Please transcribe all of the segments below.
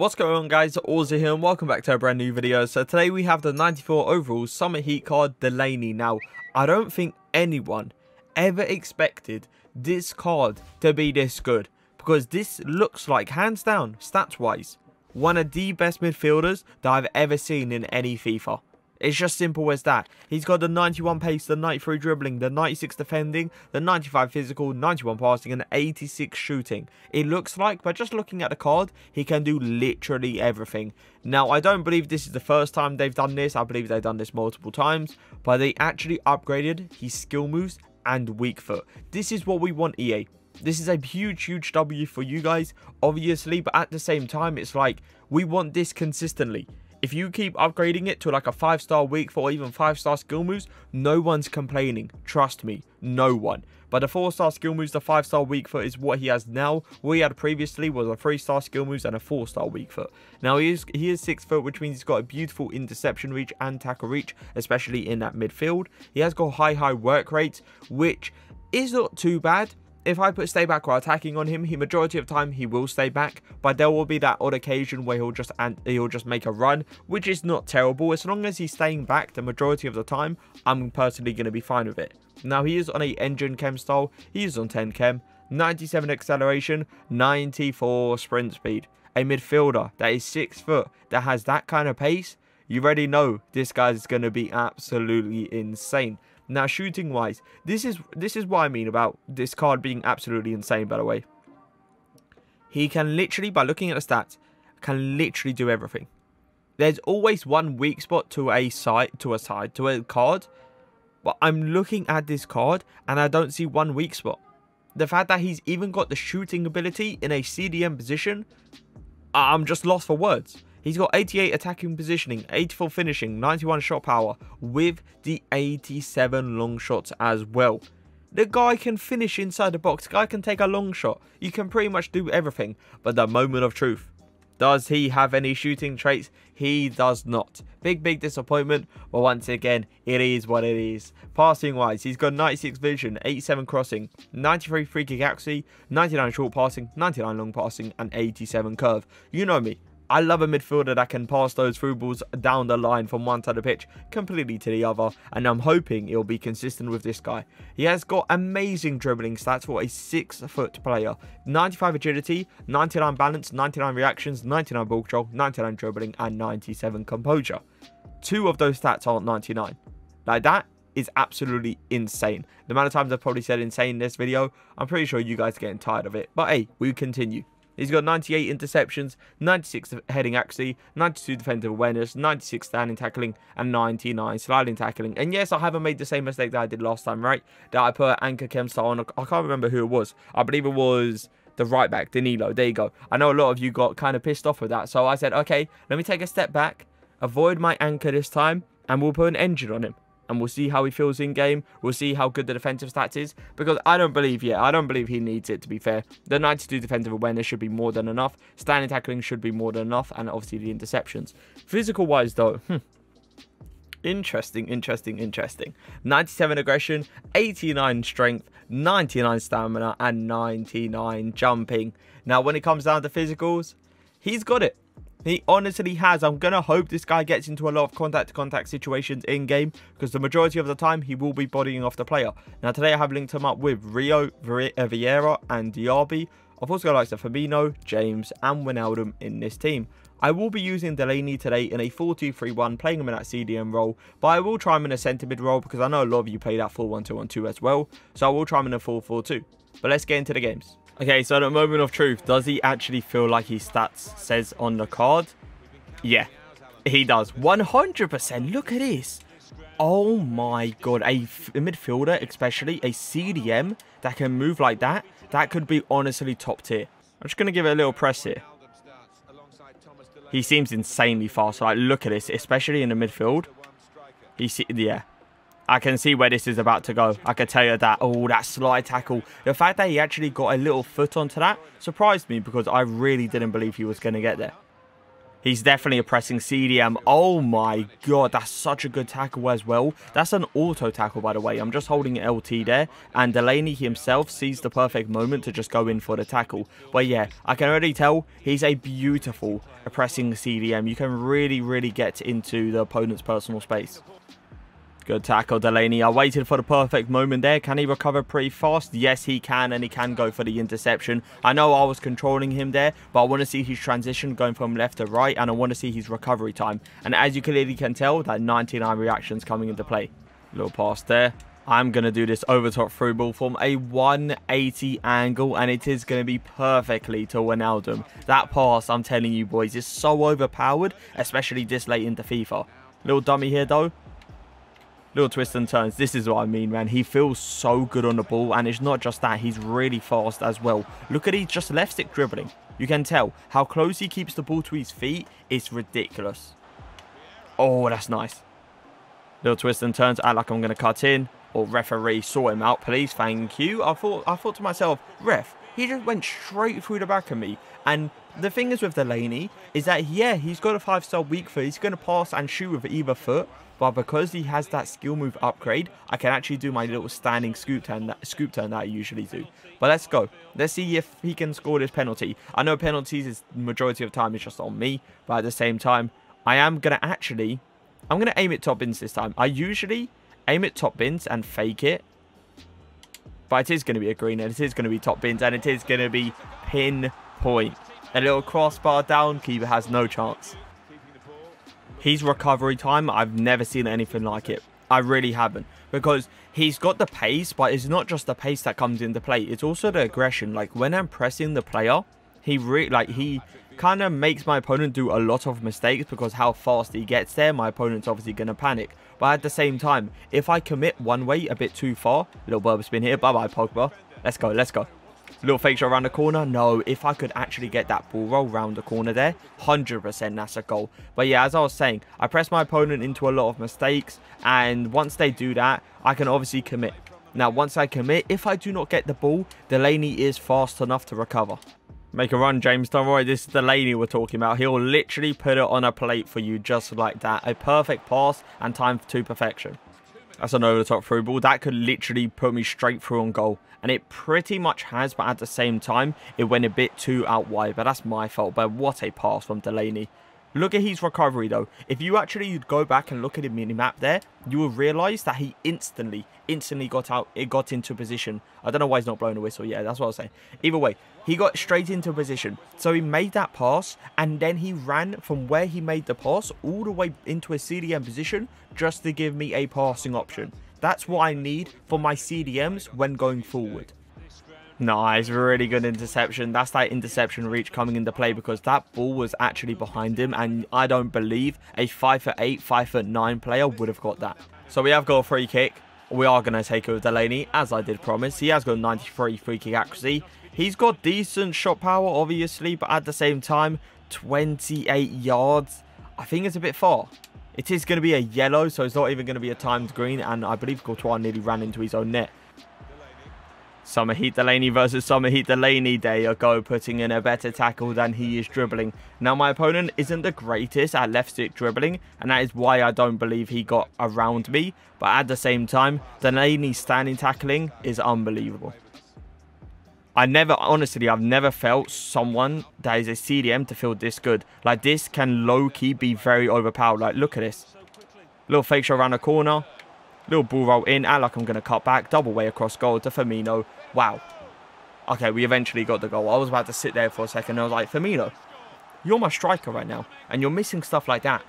What's going on guys, Ozzy here and welcome back to a brand new video. So today we have the 94 overall Summer Heat card Delaney. Now, I don't think anyone ever expected this card to be this good. Because this looks like, hands down, stats wise, one of the best midfielders that I've ever seen in any FIFA. It's just simple as that. He's got the 91 pace, the 93 dribbling, the 96 defending, the 95 physical, 91 passing, and 86 shooting. It looks like, by just looking at the card, he can do literally everything. Now, I don't believe this is the first time they've done this. I believe they've done this multiple times. But they actually upgraded his skill moves and weak foot. This is what we want, EA. This is a huge, huge W for you guys, obviously. But at the same time, it's like, we want this consistently. If you keep upgrading it to like a 5-star weak foot or even 5-star skill moves, no one's complaining. Trust me, no one. But the 4-star skill moves, the 5-star weak foot is what he has now. What he had previously was a 3-star skill moves and a 4-star weak foot. Now he is he is 6 foot, which means he's got a beautiful interception reach and tackle reach, especially in that midfield. He has got high, high work rates, which is not too bad if I put stay back while attacking on him, he majority of time he will stay back, but there will be that odd occasion where he'll just and he'll just make a run, which is not terrible. As long as he's staying back the majority of the time, I'm personally going to be fine with it. Now he is on a engine chem style, he is on 10 chem, 97 acceleration, 94 sprint speed. A midfielder that is 6 foot, that has that kind of pace, you already know this guy is going to be absolutely insane. Now, shooting wise, this is this is what I mean about this card being absolutely insane. By the way, he can literally, by looking at the stats, can literally do everything. There's always one weak spot to a side, to a side, to a card. But I'm looking at this card and I don't see one weak spot. The fact that he's even got the shooting ability in a CDM position, I'm just lost for words. He's got 88 attacking positioning, 84 finishing, 91 shot power, with the 87 long shots as well. The guy can finish inside the box. The guy can take a long shot. You can pretty much do everything. But the moment of truth. Does he have any shooting traits? He does not. Big, big disappointment. But once again, it is what it is. Passing wise, he's got 96 vision, 87 crossing, 93 free kick accuracy, 99 short passing, 99 long passing, and 87 curve. You know me. I love a midfielder that can pass those through balls down the line from one side of the pitch completely to the other. And I'm hoping it'll be consistent with this guy. He has got amazing dribbling stats for a 6 foot player. 95 agility, 99 balance, 99 reactions, 99 ball control, 99 dribbling, and 97 composure. Two of those stats aren't 99. Like that is absolutely insane. The amount of times I've probably said insane in this video, I'm pretty sure you guys are getting tired of it. But hey, we continue. He's got 98 interceptions, 96 heading accuracy, 92 defensive awareness, 96 standing tackling, and 99 sliding tackling. And yes, I haven't made the same mistake that I did last time, right? That I put Anchor chem style on. I can't remember who it was. I believe it was the right back, Danilo. There you go. I know a lot of you got kind of pissed off with that. So I said, okay, let me take a step back, avoid my anchor this time, and we'll put an engine on him and we'll see how he feels in game. We'll see how good the defensive stats is because I don't believe, yeah, I don't believe he needs it to be fair. The 92 defensive awareness should be more than enough. Standing tackling should be more than enough and obviously the interceptions. Physical wise though, hmm. Interesting, interesting, interesting. 97 aggression, 89 strength, 99 stamina, and 99 jumping. Now, when it comes down to physicals, he's got it. He honestly has. I'm going to hope this guy gets into a lot of contact-to-contact -contact situations in-game because the majority of the time he will be bodying off the player. Now, today I have linked him up with Rio, Vieira and Diaby. I've also got likes of Firmino, James and Wijnaldum in this team. I will be using Delaney today in a 4-2-3-1, playing him in that CDM role, but I will try him in a centre mid role because I know a lot of you play that 4-1-2-1-2 as well, so I will try him in a 4-4-2. But let's get into the games. Okay, so the moment of truth, does he actually feel like his stats says on the card? Yeah, he does. 100%. Look at this. Oh my god, a, midfielder, especially a CDM that can move like that, that could be honestly top tier. I'm just going to give it a little press here. He seems insanely fast. Like, look at this, especially in the midfield. He see, yeah, I can see where this is about to go. I can tell you that. Oh, that slide tackle. The fact that he actually got a little foot onto that surprised me because I really didn't believe he was going to get there. He's definitely a pressing CDM. Oh my god, that's such a good tackle as well. That's an auto tackle, by the way. I'm just holding LT there, and Delaney himself sees the perfect moment to just go in for the tackle. But yeah, I can already tell he's a beautiful pressing CDM. You can really, really get into the opponent's personal space. Good tackle, Delaney. I waited for the perfect moment there. Can he recover pretty fast? Yes, he can, and he can go for the interception. I know I was controlling him there, but I want to see his transition going from left to right, and I want to see his recovery time. And as you clearly can tell, that 99 reactions coming into play. Little pass there. I'm going to do this over top through ball from a 180 angle and it is going to be perfectly to Wijnaldum. That pass, I'm telling you boys, is so overpowered, especially this late into FIFA. Little dummy here though, little twists and turns. This is what I mean, man. He feels so good on the ball, and it's not just that. He's really fast as well. Look at he just left stick dribbling. You can tell how close he keeps the ball to his feet. It's ridiculous. Oh, that's nice. Little twists and turns. Act like I'm going to cut in. Or referee, sort him out, please. Thank you. I thought, I thought to myself, ref, he just went straight through the back of me. And the thing is with Delaney is that, yeah, he's got a five-star weak foot. He's going to pass and shoot with either foot. But because he has that skill move upgrade, I can actually do my little standing scoop turn that, scoop turn that I usually do. But let's go. Let's see if he can score this penalty. I know penalties is majority of time is just on me. But at the same time, I am going to actually... I'm going to aim at top bins this time. I usually aim at top bins and fake it. But it is going to be a green and it is going to be top bins and it is going to be pinpoint. A little crossbar down, keeper has no chance. His recovery time, I've never seen anything like it. I really haven't. Because he's got the pace, but it's not just the pace that comes into play. It's also the aggression. Like, when I'm pressing the player, he really, like, he kind of makes my opponent do a lot of mistakes because how fast he gets there, my opponent's obviously going to panic. But at the same time, if I commit one way a bit too far, little Berba spin here, bye-bye Pogba. Let's go, let's go. Little fake shot around the corner. No, if I could actually get that ball roll around the corner there, 100% that's a goal. But yeah, as I was saying, I press my opponent into a lot of mistakes. And once they do that, I can obviously commit. Now, once I commit, if I do not get the ball, Delaney is fast enough to recover. Make a run, James. Don't worry, this is Delaney we're talking about. He'll literally put it on a plate for you just like that. A perfect pass and time to perfection. That's an over-the-top through ball. That could literally put me straight through on goal. And it pretty much has, but at the same time, it went a bit too out wide. But that's my fault. But what a pass from Delaney. Look at his recovery though. If you actually go back and look at the mini-map there, you will realise that he instantly, instantly got out, it got into position. I don't know why he's not blowing a whistle. Yeah, that's what I was saying. Either way, he got straight into position. So he made that pass and then he ran from where he made the pass all the way into a CDM position just to give me a passing option. That's what I need for my CDMs when going forward. Nice, really good interception. That's that interception reach coming into play because that ball was actually behind him and I don't believe a 5 foot 8, 5 foot 9 player would have got that. So we have got a free kick. We are going to take over Delaney as I did promise. He has got 93 free kick accuracy. He's got decent shot power obviously, but at the same time, 28 yards. I think it's a bit far. It is going to be a yellow, so it's not even going to be a timed green, and I believe Courtois nearly ran into his own net. Summer Heat Delaney versus Summer Heat Delaney. There you go, putting in a better tackle than he is dribbling. Now, my opponent isn't the greatest at left stick dribbling, and that is why I don't believe he got around me. But at the same time, Delaney's standing tackling is unbelievable. I never, honestly, I've never felt someone that is a CDM to feel this good. Like, this can low-key be very overpowered. Like, look at this. Little fake shot around the corner. Little ball roll in. I like I'm going to cut back. Double way across goal to Firmino. Wow. Okay, we eventually got the goal. I was about to sit there for a second. I was like, Firmino, you're my striker right now. And you're missing stuff like that.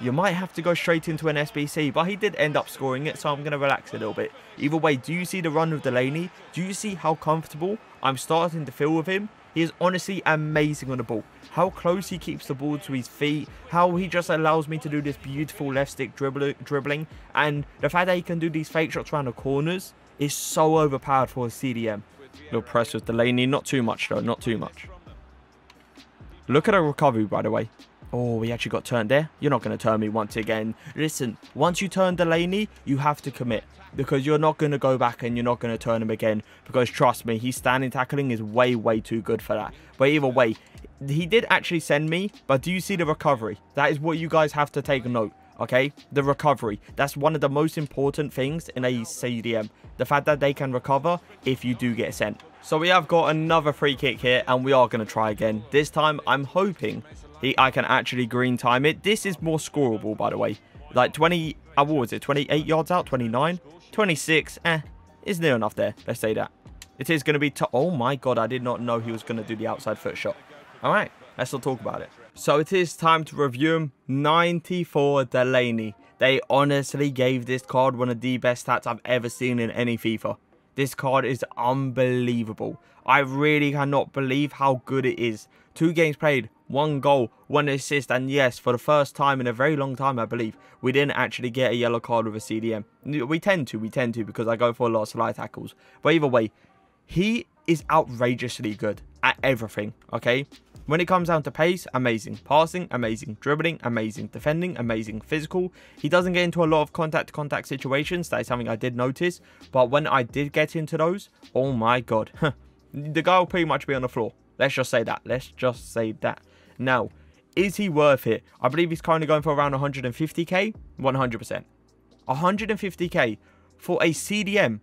You might have to go straight into an SBC, but he did end up scoring it, so I'm going to relax a little bit. Either way, do you see the run of Delaney? Do you see how comfortable I'm starting to feel with him? He is honestly amazing on the ball. How close he keeps the ball to his feet, how he just allows me to do this beautiful left stick dribbling, and the fact that he can do these fake shots around the corners is so overpowered for a CDM. Little press with Delaney, not too much though, not too much. Look at a recovery by the way. Oh, we actually got turned there. You're not going to turn me once again. Listen, once you turn Delaney, you have to commit. Because you're not going to go back and you're not going to turn him again. Because trust me, his standing tackling is way, way too good for that. But either way, he did actually send me. But do you see the recovery? That is what you guys have to take note okay? The recovery. That's one of the most important things in a CDM. The fact that they can recover if you do get sent. So we have got another free kick here and we are going to try again. This time I'm hoping he, I can actually green time it. This is more scoreable by the way. Like 20, uh, what was it, 28 yards out, 29? 26, eh, is near enough there. Let's say that. It is going to be, oh my god, I did not know he was going to do the outside foot shot. Alright, let's not talk about it. So it is time to review him. 94 Delaney. They honestly gave this card one of the best stats I've ever seen in any FIFA. This card is unbelievable. I really cannot believe how good it is. Two games played, one goal, one assist, and yes, for the first time in a very long time, I believe, we didn't actually get a yellow card with a CDM. We tend to, we tend to, because I go for a lot of slide tackles. But either way, he is outrageously good at everything, okay? When it comes down to pace, amazing. Passing, amazing. Dribbling, amazing. Defending, amazing. Physical, he doesn't get into a lot of contact-to-contact -contact situations. That is something I did notice. But when I did get into those, oh my god. the guy will pretty much be on the floor. Let's just say that. Let's just say that. Now, is he worth it? I believe he's currently going for around 150k. 100%. 150k for a CDM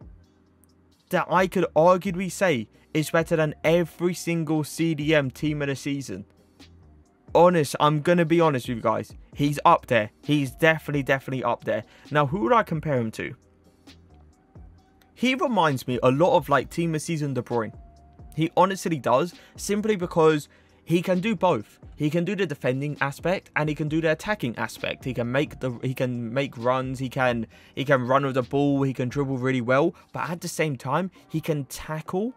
that I could arguably say is better than every single CDM team of the season. Honest, I'm going to be honest with you guys. He's up there. He's definitely, definitely up there. Now, who would I compare him to? He reminds me a lot of like team of season De Bruyne. He honestly does, simply because he can do both. He can do the defending aspect and he can do the attacking aspect. He can make the he can make runs, he can he can run with the ball, he can dribble really well, but at the same time, he can tackle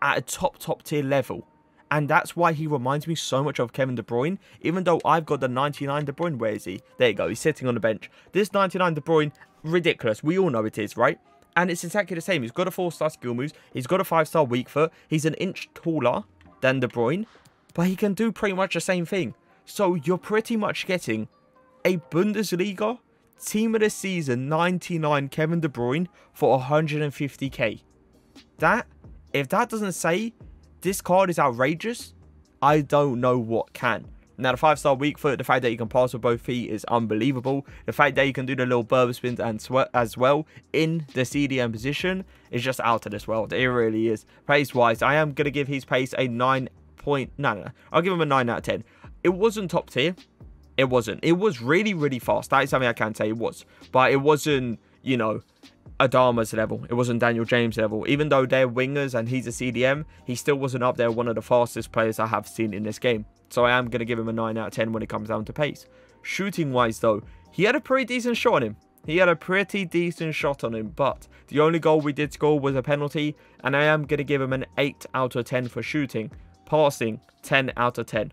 at a top, top tier level. And that's why he reminds me so much of Kevin De Bruyne, even though I've got the 99 De Bruyne. Where is he? There you go. He's sitting on the bench. This 99 De Bruyne, ridiculous. We all know it is, right? And it's exactly the same. He's got a 4-star skill moves. He's got a 5-star weak foot. He's an inch taller than De Bruyne. But he can do pretty much the same thing. So you're pretty much getting a Bundesliga Team of the Season 99 Kevin De Bruyne for 150k. That if that doesn't say this card is outrageous, I don't know what can. Now, the 5-star weak foot, the fact that you can pass with both feet is unbelievable. The fact that you can do the little Berba spins and as well in the CDM position is just out of this world. It really is. Pace-wise, I am going to give his pace a 9 point... No, no, no. I'll give him a 9 out of 10. It wasn't top tier. It wasn't. It was really, really fast. That is something I can say it was. But it wasn't, you know, Adama's level. It wasn't Daniel James' level. Even though they're wingers and he's a CDM, he still wasn't up there one of the fastest players I have seen in this game. So I am going to give him a 9 out of 10 when it comes down to pace. Shooting-wise, though, he had a pretty decent shot on him. He had a pretty decent shot on him, but the only goal we did score was a penalty, and I am going to give him an 8 out of 10 for shooting. Passing, 10 out of 10.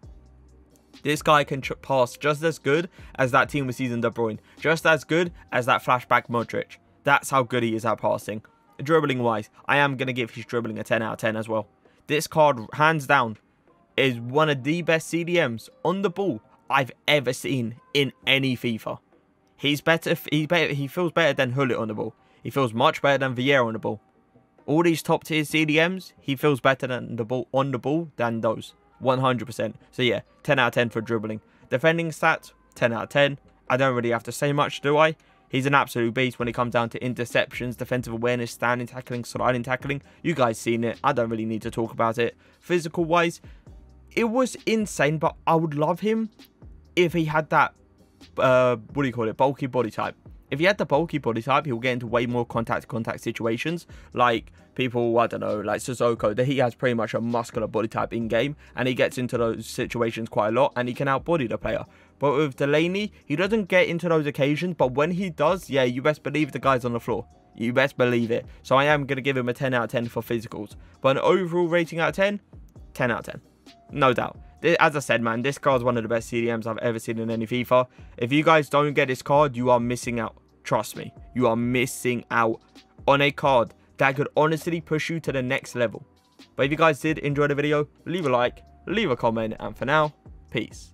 This guy can pass just as good as that team with season De Bruyne, just as good as that flashback Modric. That's how good he is at passing. Dribbling wise, I am going to give his dribbling a 10 out of 10 as well. This card, hands down, is one of the best CDMs on the ball I've ever seen in any FIFA. He's better, better, he feels better than Gullit on the ball. He feels much better than Vieira on the ball. All these top tier CDMs, he feels better than the ball on the ball than those. 100%. So yeah, 10 out of 10 for dribbling. Defending stats, 10 out of 10. I don't really have to say much, do I? He's an absolute beast when it comes down to interceptions, defensive awareness, standing tackling, sliding tackling. You guys seen it. I don't really need to talk about it. Physical wise, it was insane, but I would love him if he had that, uh, what do you call it, bulky body type. If he had the bulky body type, he'll get into way more contact-to-contact situations. Like people, I don't know, like Sissoko, that he has pretty much a muscular body type in-game. And he gets into those situations quite a lot. And he can outbody the player. But with Delaney, he doesn't get into those occasions. But when he does, yeah, you best believe the guy's on the floor. You best believe it. So I am going to give him a 10 out of 10 for physicals. But an overall rating out of 10, 10 out of 10. No doubt. As I said, man, this card's one of the best CDMs I've ever seen in any FIFA. If you guys don't get this card, you are missing out. Trust me. You are missing out on a card that could honestly push you to the next level. But if you guys did enjoy the video, leave a like, leave a comment, and for now, peace.